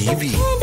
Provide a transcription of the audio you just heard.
TV.